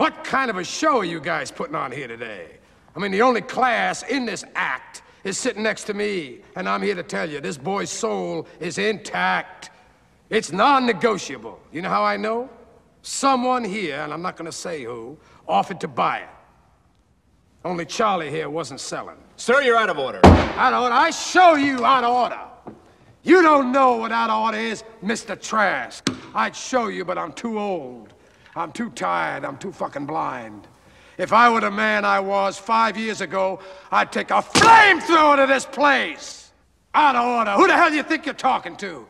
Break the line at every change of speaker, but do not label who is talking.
What kind of a show are you guys putting on here today? I mean, the only class in this act is sitting next to me, and I'm here to tell you this boy's soul is intact. It's non negotiable. You know how I know? Someone here, and I'm not gonna say who, offered to buy it. Only Charlie here wasn't selling.
Sir, you're out of order.
Out of order? I show you out of order. You don't know what out of order is, Mr. Trask. I'd show you, but I'm too old. I'm too tired. I'm too fucking blind. If I were the man I was five years ago, I'd take a flamethrower to this place. Out of order. Who the hell do you think you're talking to?